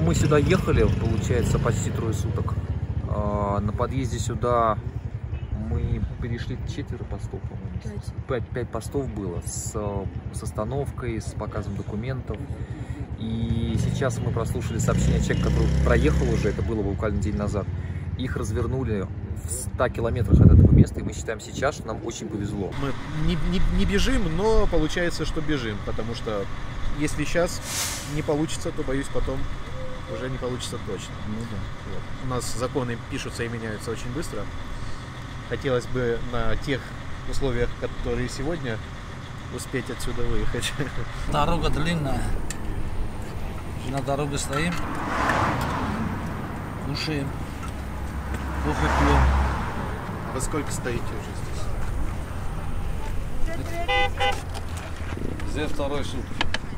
мы сюда ехали, получается, почти трое суток. А, На подъезде сюда мы перешли четверо постов, по-моему. Пять. Пять, пять постов было с, с остановкой, с показом документов. И сейчас мы прослушали сообщение человека, который проехал уже, это было буквально день назад. Их развернули в 100 километрах от этого места, и мы считаем сейчас, что нам очень повезло. Мы не, не- не бежим, но получается, что бежим, потому что если сейчас не получится, то, боюсь, потом уже не получится точно. Вот. У нас законы пишутся и меняются очень быстро. Хотелось бы на тех условиях, которые сегодня, успеть отсюда выехать. Дорога длинная. На дороге стоим, кушаем, кофе пьем. Во сколько стоите уже здесь? Здесь второй сутки.